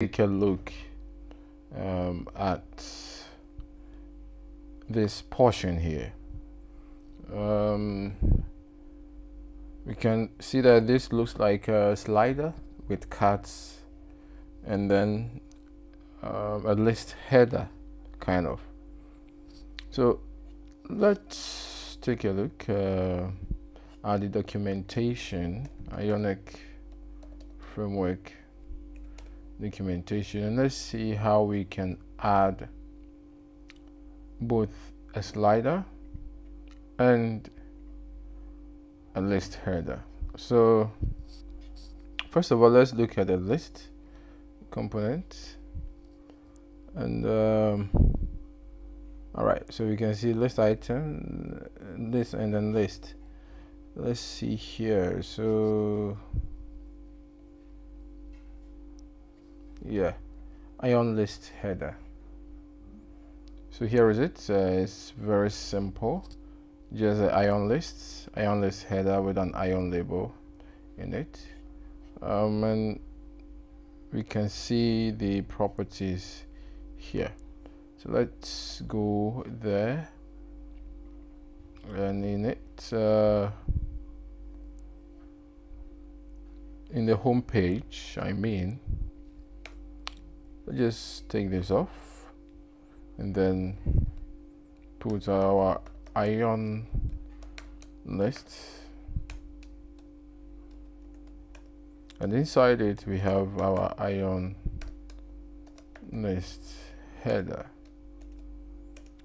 take a look um, at this portion here. Um, we can see that this looks like a slider with cards and then uh, a list header kind of. So let's take a look uh, at the documentation ionic framework documentation. And let's see how we can add both a slider and a list header. So first of all let's look at the list component. And um, all right so we can see list item list and then list. Let's see here. So yeah. Ion list header. So here is it. Uh, it's very simple. Just an ion list. Ion list header with an ion label in it. Um, and we can see the properties here. So let's go there. And in it uh, in the home page I mean just take this off and then put our ion list. And inside it we have our ion list header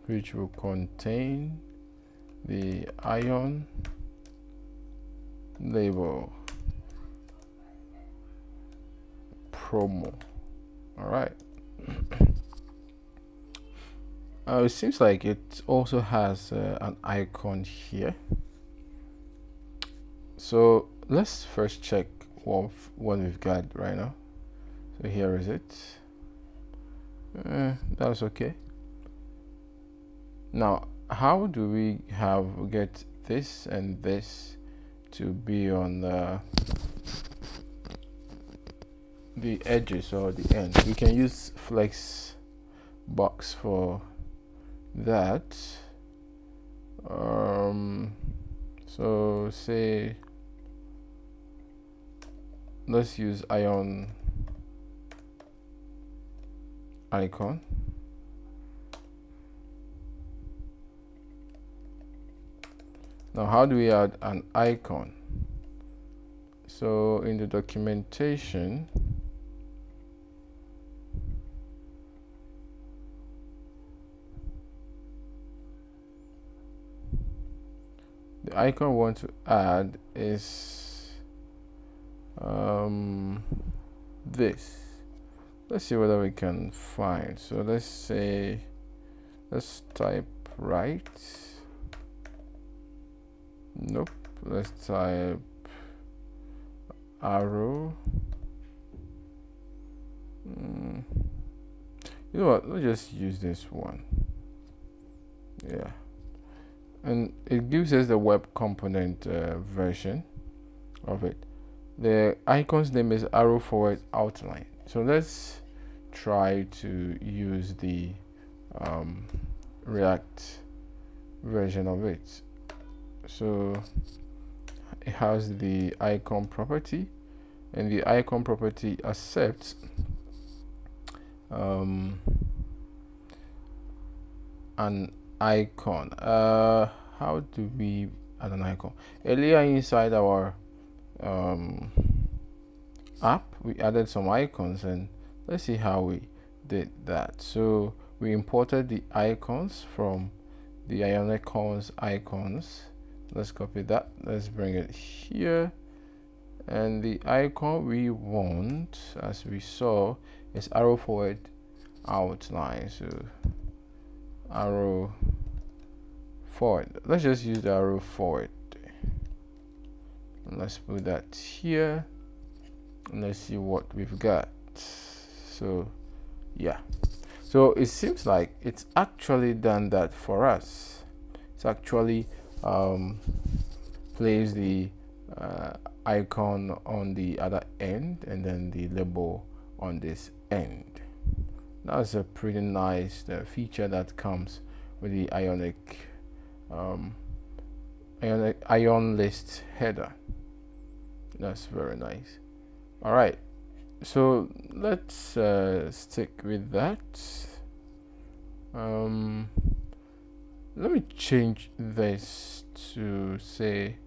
which will contain the ion label promo all right. Uh, it seems like it also has uh, an icon here. So let's first check what, what we've got right now. So here is it. Uh, that's okay. Now how do we have get this and this to be on the the edges or the end. We can use flex box for that. Um so say let's use ion icon. Now how do we add an icon? So in the documentation icon want to add is um, this. Let's see whether we can find. So let's say let's type right. Nope. Let's type arrow. Mm. you know what? Let's just use this one. Yeah and it gives us the web component uh, version of it. The icon's name is arrow forward outline. So let's try to use the um, react version of it. So it has the icon property and the icon property accepts um, an icon. Uh how do we add an icon? Earlier inside our um, app we added some icons and let's see how we did that. So we imported the icons from the ionicons icons. Let's copy that. Let's bring it here. And the icon we want as we saw is arrow forward outline. So arrow forward. Let's just use the arrow forward. Let's put that here. Let's see what we've got. So yeah. So it seems like it's actually done that for us. It's actually um, place the uh, icon on the other end and then the label on this end that's a pretty nice uh, feature that comes with the ionic um, ionic ion list header. That's very nice. All right. So let's uh, stick with that. Um, let me change this to say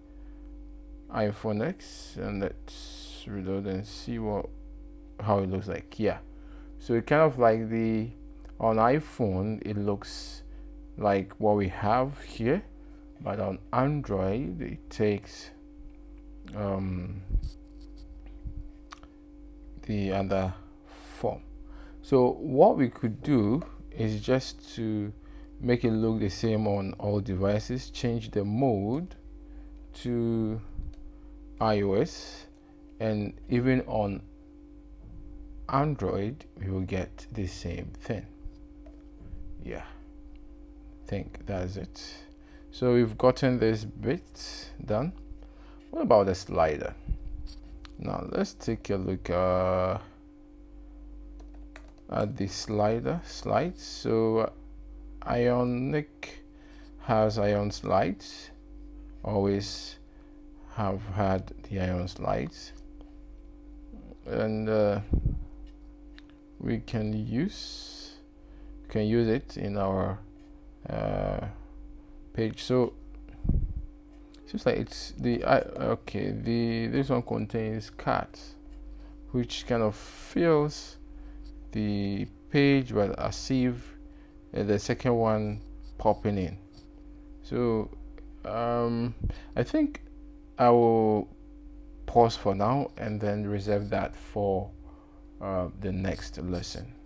iPhone X and let's reload and see what how it looks like. Yeah so it kind of like the on iPhone it looks like what we have here but on Android it takes um, the other form. So what we could do is just to make it look the same on all devices change the mode to iOS and even on Android we will get the same thing. Yeah. I think that's it. So we've gotten this bit done. What about the slider? Now let's take a look uh, at the slider slides. So ionic has ion slides. Always have had the ion slides. And uh, we can use can use it in our uh, page. So seems like it's the uh, okay the this one contains cards which kind of fills the page but as if uh, the second one popping in. So um, I think I will pause for now and then reserve that for uh, the next lesson